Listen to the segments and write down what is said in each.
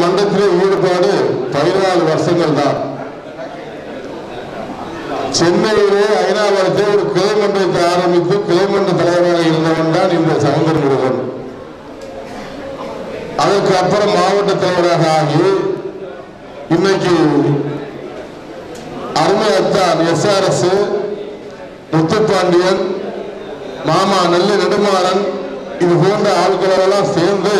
மன்றத்திலே ஈடுபாடு பதினாலு வருஷங்கள் தான். சென்னையிலே ஐநாவரத்தை ஒரு கிளைமன்றத்தை ஆரம்பித்து கிளைமன்ற தலைவராக இருந்தவன் தான் இந்த சவுந்தர முருகன். அதற்கு அப்புறம் மாவட்ட தலைவராக ஆகி இன்னைக்கு அருமை அத்தான் எஸ்ஆர்எஸ் முத்துப்பாண்டியன் மாமா நல்ல நெடுமாறன் இது போன்ற ஆட்களெல்லாம் சேர்ந்து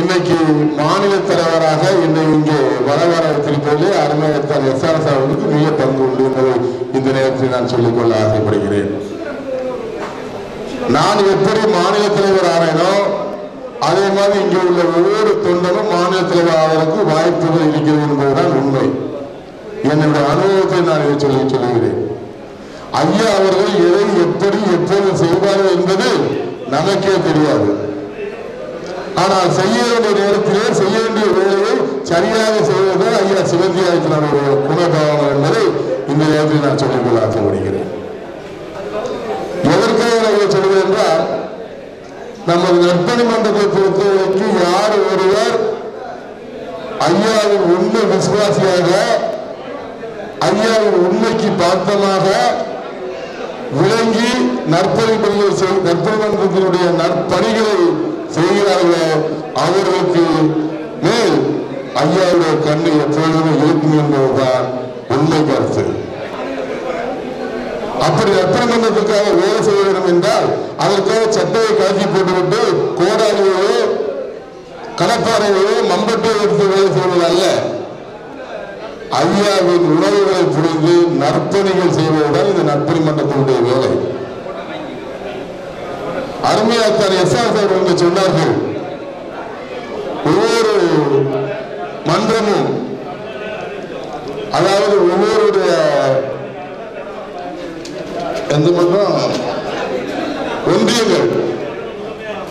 இன்னைக்கு மாநில தலைவராக என்னை இங்கே வர வர வைத்திருப்பதிலே அருமை அத்தான் அவர்களுக்கு மிக பங்கு உண்டு என்பதை இந்த நேரத்தில் நான் சொல்லிக்கொள்ள ஆசைப்படுகிறேன். நான் எப்படி மாநில தலைவர் ஆனேனோ அதே மாதிரி இங்கே உள்ள ஒவ்வொரு தொண்டனும் மாநில தலைவர் ஆவதற்கு வாய்ப்புகள் இருக்கிறது என்பதுதான் உண்மை. என்னுடைய அனுபவத்தை நான் இதை சொல்லி சொல்லுகிறேன். ஐயா அவர்கள் எதை எப்படி எப்போது செய்வார்கள் என்பது நமக்கே தெரியாது. ஆனால் செய்ய வேண்டிய நேரத்திலே செய்ய வேண்டிய வேலையை சரியாக செய்வது ஐயா சிவந்தி ஆயத்தினுடைய குணபாவம் என்பதை இந்த நேரத்தில் நான் சொல்லிக்கொள்ள ஆசைப்படுகிறேன். எதற்காக நான் சொல்வது என்றால் நமது நற்பணி மன்றத்தை பொறுத்தவரைக்கு யார் ஒருவர் ஐயாவின் உண்மை விசுவாசியாக ஐயாவின் உண்மைக்கு பார்த்தமாக விளங்கி நற்பணி பணிகள் செய்- நற்பணி மன்றத்தினுடைய நற்பணிகளை அவர்களுக்கு மேல் ஐயாவுடைய கண்ணு எப்பொழுதுமே இருக்கும் என்பதுதான் உண்மை கருத்து. அப்படி நற்பணி வேலை செய்ய வேண்டும் என்றால் அதற்காக சட்டையை கழட்டி போட்டுவிட்டு கோடாலியோ கடப்பாறையோ மம்பட்டோ எடுத்து வேலை செய்வது அல்ல. ஐயாவின் உணவுகளை புரிந்து நற்பணிகள் செய்வதுதான் இந்த நற்பணி மன்றத்தினுடைய வேலை. அருமையாத்தார் எஸ் ஆர் சார் சொன்னார்கள் ஒவ்வொரு மன்றமும் அதாவது ஒவ்வொருடைய எந்த மட்டும் ஒன்றியங்கள்.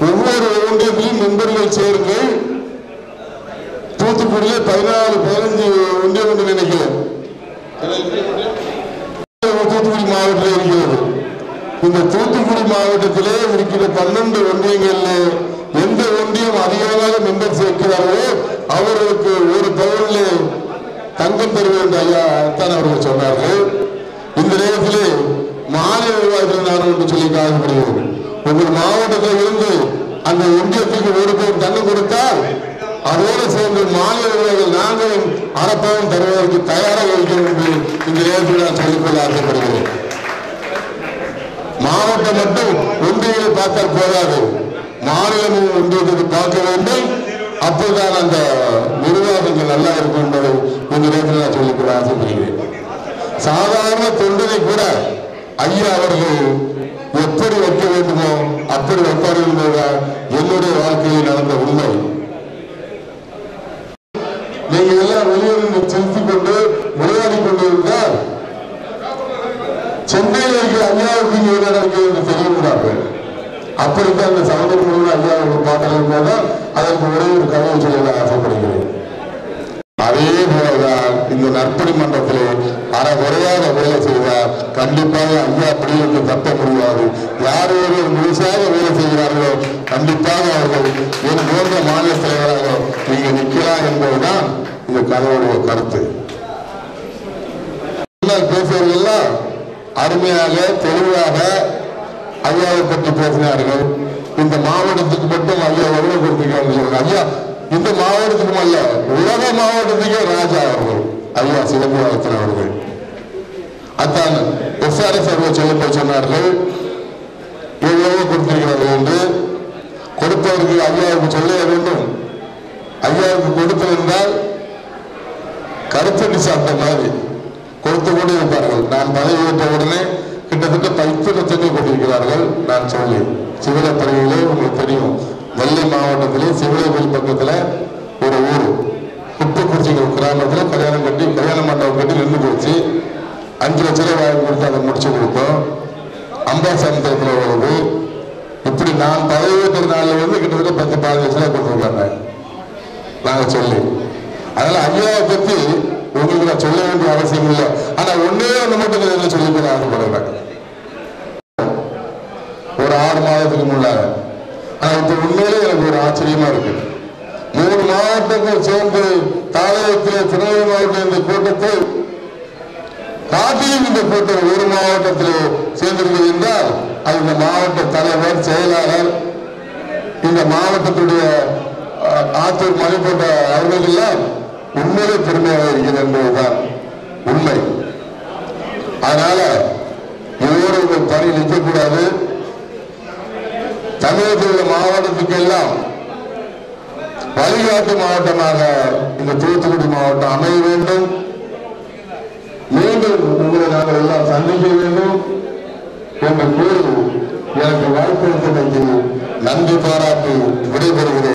ஒவ்வொரு ஒன்றியத்திலும் மெம்பர்கள் சேர்ந்து தூத்துக்குடியிலே பதினாலு பதினஞ்சு ஒன்றியம் என்று நினைக்கிறேன் தூத்துக்குடி மாவட்டத்தில் இருக்கிறது. இந்த தூத்துக்குடி மாவட்டத்திலே இருக்கிற பன்னெண்டு ஒன்றியங்கள்ல எந்த ஒன்றியம் அதிகமாக மெம்பர் சேர்க்கிறார்களோ அவர்களுக்கு ஒரு பவுனிலே தங்கம் தருவேன் என்று ஐயா அத்தான் அவர்கள் சொன்னார்கள் இந்த நேரத்திலே மாநில நிர்வாகத்தில் நான் என்று சொல்லி காணப்படுகிறது உங்கள் மாவட்டத்தில் இருந்து அந்த ஒன்றியத்திற்கு ஒரு பேர் தங்கம் கொடுத்தால் அதோடு சேர்ந்து மாநில நிர்வாகிகள் நாங்களும் அரப்பவன் தருவதற்கு தயாராக இருக்கிறோம் என்று இந்த நேரத்தில் நான் சொல்லிக்கொள்ள ஆசைப்படுகிறேன். மாவட்டம் மட்டும் ஒன்றியங்களை பார்த்தால் போதாது. மாநிலமும் ஒன்றியத்துக்கு பார்க்க வேண்டும். அப்போதுதான் அந்த நிர்வாகங்கள் நல்லா இருக்கும் என்பதை இந்த நேரத்தில் நான் சொல்லிக்கொள்ள ஆசைப்படுகிறேன் சாதாரண தொண்டனை கூட ஐயா அவர்கள் எப்படி வைக்க வேண்டுமோ அப்படி வைப்பார்கள் என்பதுதான் என்னுடைய வாழ்க்கையில் நடந்த உண்மை. நீங்க எல்லாம் வெளியூரில் செலுத்திக் கொண்டு விளையாடி கொண்டிருந்தால் சென்னையில் இருக்கிற ஐயாவுக்கு இங்கே என்ன நடக்கிறது என்று தெரியக்கூடாது. அப்படித்தான் இந்த சகோதர முருகன் ஐயாவுக்கு பார்க்கறது போதுதான் அதற்கு ஒரே ஒரு கதையை சொல்ல ஆசைப்படுகிறேன். அதே போலதான் இந்த நற்பணி மன்ற கண்டிப்பாக ஐயா பிடியிலிருந்து தப்ப முடியாது. யார் ஒருவர் முழுசாக வேலை செய்கிறார்களோ கண்டிப்பாக அவர்கள் என் போன்ற மாநில தலைவராக நீங்க நிற்கிறார் என்பதுதான் இந்த கதையுடைய கருத்து. பேசுவதெல்லாம் எல்லாம் அருமையாக தெளிவாக ஐயாவை பற்றி பேசினார்கள். இந்த மாவட்டத்துக்கு மட்டும் ஐயா எவ்வளவு கொடுத்துருக்காங்க ஐயா இந்த மாவட்டத்துக்கும் அல்ல உலக மாவட்டத்துக்கே ராஜா அவர்கள். ஐயா சிலம்புவாயத்தன் அவர்கள். அத்தான் எஸ்ஆர்எஸ் அவர்கள் சொல்லப்போ சொன்னார்கள். எவ்வளவோ கொடுத்திருக்கிறார்கள் என்று கொடுத்தவர்கள் ஐயாவுக்கு சொல்ல வேண்டும். ஐயாவுக்கு கொடுத்திருந்தால் கருத்தடி சாப்பிட்ட மாதிரி கொடுத்து கொண்டு இருப்பார்கள் நான் பதவி ஏற்ற உடனே கிட்டத்தட்ட பத்து லட்சங்கள் கொண்டிருக்கிறார்கள் நான் சொல்லி. சிவலப்பறையிலே உங்களுக்கு தெரியும். நெல்லை மாவட்டத்திலே சிவலகோயில் பக்கத்துல அஞ்சு வாங்கி கொடுத்து அதை முடிச்சு கொடுத்தோம். அம்பாசமுத்திரத்தில் வருது. இப்படி நான் பதவி ஏற்ற வந்து கிட்டத்தட்ட பத்து பதினஞ்சு லட்சம் கொடுத்துருக்காங்க. நாங்கள் சொல்லி. அதனால ஐயாவை பற்றி உங்களுக்கு நான் சொல்ல வேண்டிய அவசியம் இல்லை. ஆனால் ஒன்றே ஒன்று மட்டும் நான் சொல்லி போட ஆசைப்படுறேன். ஒரு ஆறு மாதத்துக்கு முன்னால. ஆனால் இப்போ உண்மையிலே எனக்கு ஒரு ஆச்சரியமா இருக்கு. மூணு மாவட்டங்கள் சேர்ந்து தாளையத்திலே திருநெல்வேலி மாவட்டம் இந்த கூட்டத்தை காட்டிலும் இந்த கூட்டம் ஒரு மாவட்டத்தில் சேர்ந்திருந்தது என்றால் அது இந்த மாவட்ட தலைவர் செயலாளர் இந்த மாவட்டத்துடைய ஆற்று மணி போட்ட அவர்கள் எல்லாம் உண்மையிலே பெருமையாக இருக்கிறது என்பதுதான் உண்மை. அதனால இதோடு உங்கள் பணி நிற்கக்கூடாது. தமிழகத்தில் உள்ள மாவட்டத்துக்கு எல்லாம் வழிகாட்டு மாவட்டமாக இந்த தூத்துக்குடி மாவட்டம் அமைய வேண்டும். கூறி நன்றி பாராட்டி விடைபெறுகிறேன்.